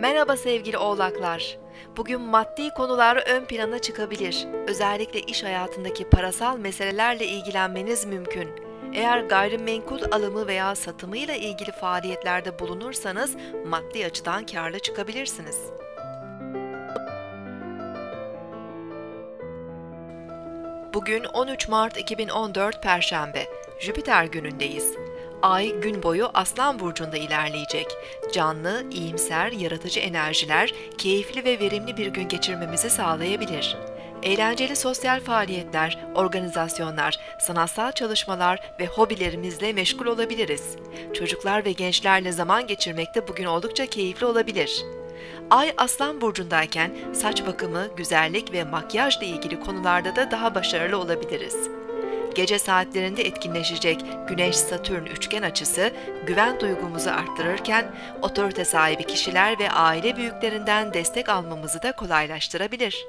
Merhaba sevgili oğlaklar. Bugün maddi konular ön plana çıkabilir. Özellikle iş hayatındaki parasal meselelerle ilgilenmeniz mümkün. Eğer gayrimenkul alımı veya satımıyla ilgili faaliyetlerde bulunursanız maddi açıdan karlı çıkabilirsiniz. Bugün 13 Mart 2014 Perşembe. Jüpiter günündeyiz. Ay gün boyu Aslan burcunda ilerleyecek. Canlı, iyimser, yaratıcı enerjiler keyifli ve verimli bir gün geçirmemizi sağlayabilir. Eğlenceli sosyal faaliyetler, organizasyonlar, sanatsal çalışmalar ve hobilerimizle meşgul olabiliriz. Çocuklar ve gençlerle zaman geçirmek de bugün oldukça keyifli olabilir. Ay Aslan burcundayken saç bakımı, güzellik ve makyajla ilgili konularda da daha başarılı olabiliriz. Gece saatlerinde etkinleşecek Güneş-Satürn üçgen açısı güven duygumuzu arttırırken otorite sahibi kişiler ve aile büyüklerinden destek almamızı da kolaylaştırabilir.